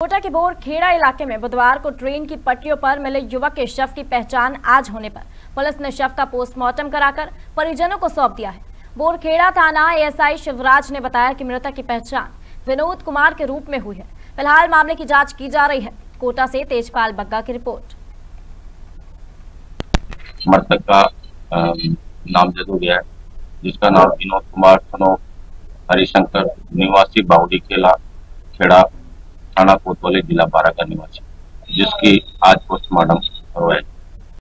कोटा के बोर खेड़ा इलाके में बुधवार को ट्रेन की पटरियों पर मिले युवक के शव की पहचान आज होने पर। पुलिस ने शव का पोस्टमार्टम कराकर परिजनों को सौंप दिया है। बोरखेड़ा थाना एएसआई शिवराज ने बताया कि मृतक की पहचान विनोद कुमार के रूप में हुई है। फ़िलहाल मामले की जाँच की जा रही है। कोटा से तेजपाल बग्गा की रिपोर्ट। मृतक का नामजद हो गया जिसका नाम विनोद कुमार हरिशंकर, निवासी बाहुडी खेला खेड़ा। थाना कोतवाली जिला बारा का निवासी जिसकी आज पोस्टमार्टम